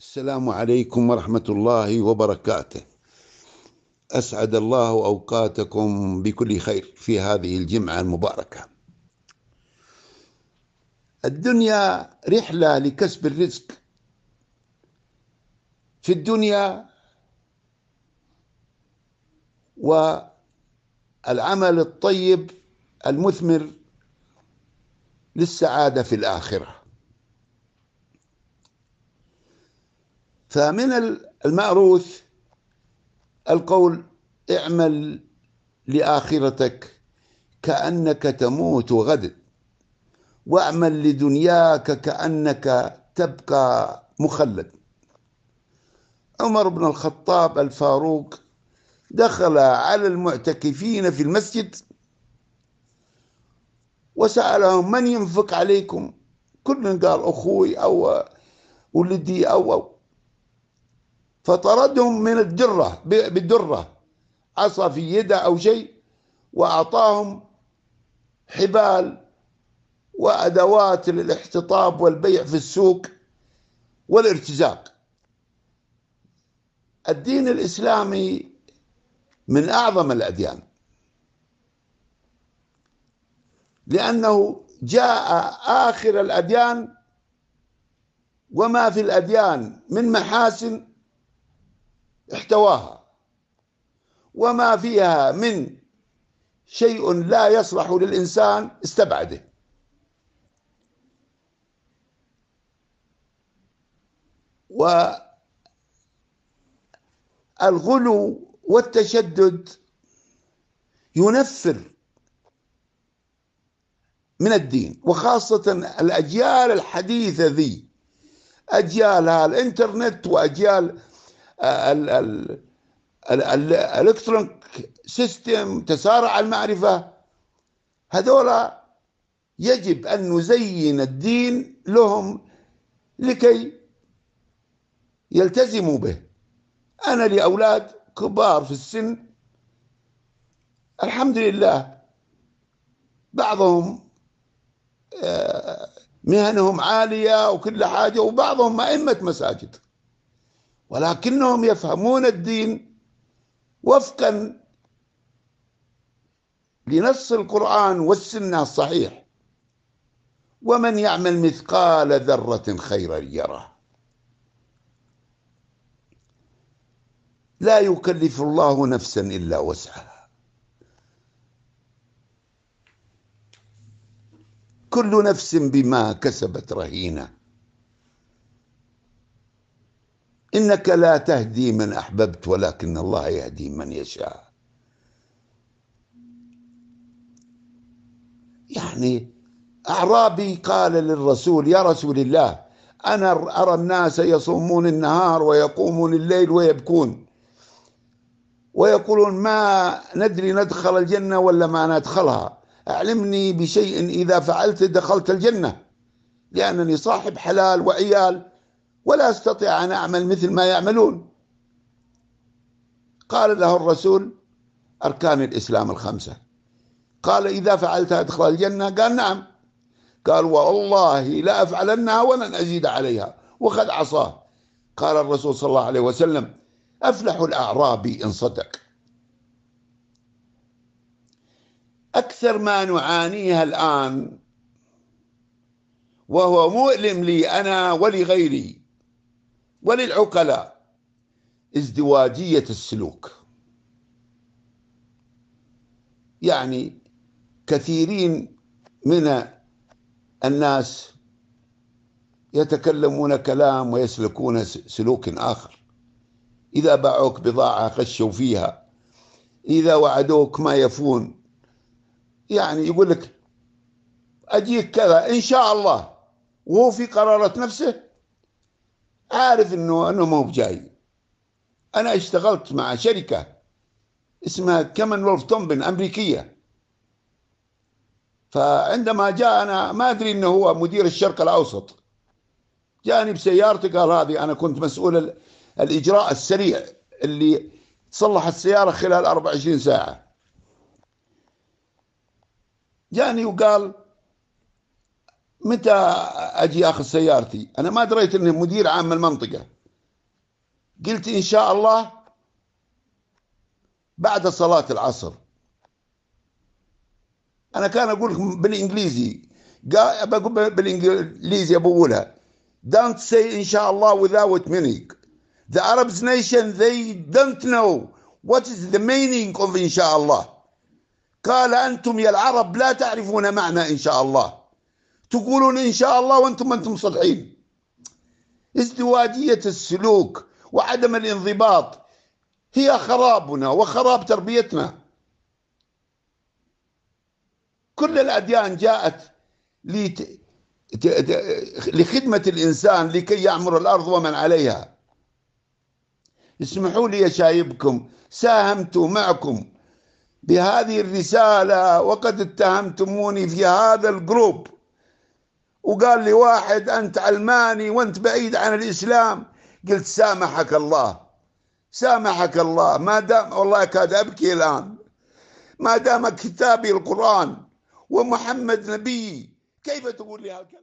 السلام عليكم ورحمة الله وبركاته. أسعد الله أوقاتكم بكل خير في هذه الجمعة المباركة. الدنيا رحلة لكسب الرزق. في الدنيا والعمل الطيب المثمر للسعادة في الآخرة. فمن المأروث القول اعمل لآخرتك كأنك تموت غد واعمل لدنياك كأنك تبقى مخلد. عمر بن الخطاب الفاروق دخل على المعتكفين في المسجد وسألهم من ينفق عليكم؟ كل قال أخوي أو ولدي أو, أو فطردهم من الدرة بالدرة عصا في يده أو شيء وأعطاهم حبال وأدوات للاحتطاب والبيع في السوق والارتزاق. الدين الإسلامي من أعظم الأديان. لأنه جاء آخر الأديان وما في الأديان من محاسن احتواها. وما فيها من شيء لا يصلح للإنسان استبعده. والغلو والتشدد ينفر من الدين وخاصة الأجيال الحديثة ذي أجيال الإنترنت وأجيال ال electronic system تسارع المعرفة. هذولا يجب أن نزين الدين لهم لكي يلتزموا به. أنا لأولاد كبار في السن الحمد لله بعضهم آه، مهنهم عالية وكل حاجة وبعضهم أئمة مساجد. ولكنهم يفهمون الدين وفقا لنص القرآن والسنة الصحيح. ومن يعمل مثقال ذرة خيرا يره. لا يكلف الله نفسا إلا وسعها. كل نفس بما كسبت رهينة. إنك لا تهدي من أحببت ولكن الله يهدي من يشاء. يعني أعرابي قال للرسول يا رسول الله أنا أرى الناس يصومون النهار ويقومون الليل ويبكون ويقولون ما ندري ندخل الجنة ولا ما ندخلها. أعلمني بشيء إذا فعلت دخلت الجنة لأنني صاحب حلال وعيال ولا أستطيع أن أعمل مثل ما يعملون. قال له الرسول أركان الإسلام الخمسة. قال إذا فعلتها أدخل الجنة؟ قال نعم. قال والله لا أفعلنها ولن أزيد عليها وخذ عصاه. قال الرسول صلى الله عليه وسلم أفلح الأعرابي إن صدق. أكثر ما نعانيها الآن وهو مؤلم لي أنا ولغيري وللعقلاء ازدواجية السلوك. يعني كثيرين من الناس يتكلمون كلام ويسلكون سلوك آخر. إذا باعوك بضاعة خشوا فيها. إذا وعدوك ما يفون. يعني يقول لك أجيك كذا إن شاء الله. وهو في قرارة نفسه عارف إنه انه مو بجاي. أنا اشتغلت مع شركة اسمها كمان وولف تومبن أمريكية. فعندما جاء أنا ما أدري إنه هو مدير الشرق الأوسط. جاني بسيارته قال هذه أنا كنت مسؤول الإجراء السريع اللي تصلح السيارة خلال 24 ساعة. جاني وقال متى أجي آخذ سيارتي؟ أنا ما دريت انه مدير عام المنطقة. قلت إن شاء الله بعد صلاة العصر. أنا كان أقول بالإنجليزي. بقول بالإنجليزي بقولها don't say إن شاء الله without meaning. The Arabs nation they don't know what is the meaning of إن شاء الله. قال أنتم يا العرب لا تعرفون معنى إن شاء الله. تقولون إن شاء الله وأنتم أنتم صالحين ازدواجية السلوك وعدم الانضباط هي خرابنا وخراب تربيتنا. كل الأديان جاءت لخدمة الإنسان لكي يعمر الأرض ومن عليها. اسمحوا لي يا شايبكم ساهمت معكم بهذه الرسالة وقد اتهمتموني في هذا الجروب. وقال لي واحد أنت علماني وأنت بعيد عن الإسلام. قلت سامحك الله سامحك الله. ما دام والله كاد أبكي الآن. ما دام كتابي القرآن ومحمد نبي كيف تقول لي هكذا؟